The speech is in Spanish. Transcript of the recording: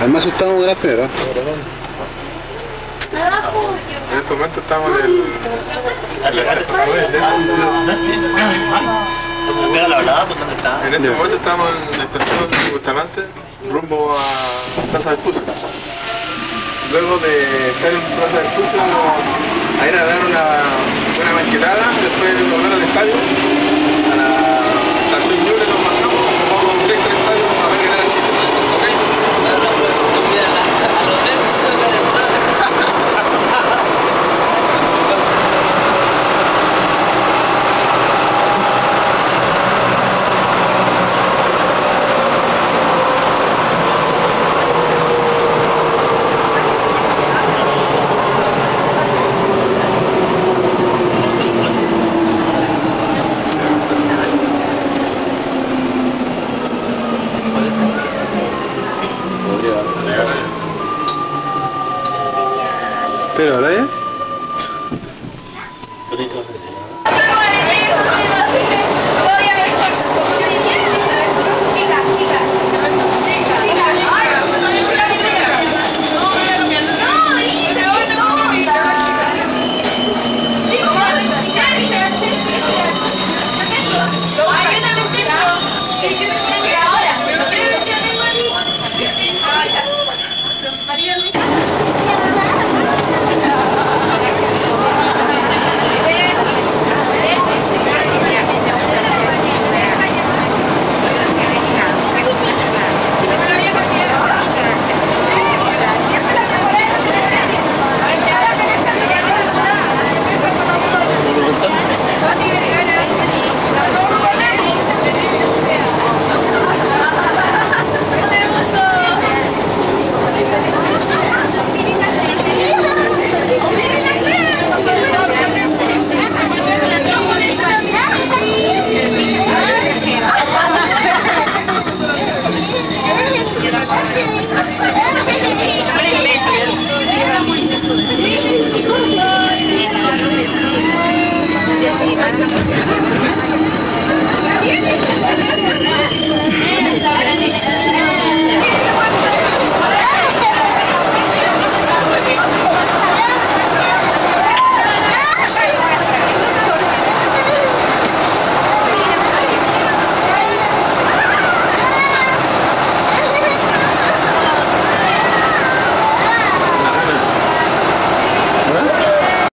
Además estamos de la primera. En este momento estamos en el... En este momento estamos en la estación de Bustamante, rumbo a Plaza del Puso. Luego de estar en Plaza del Puso, a ir a dar una, una banquetada, después volver al estadio, Super-Aranha Thank you.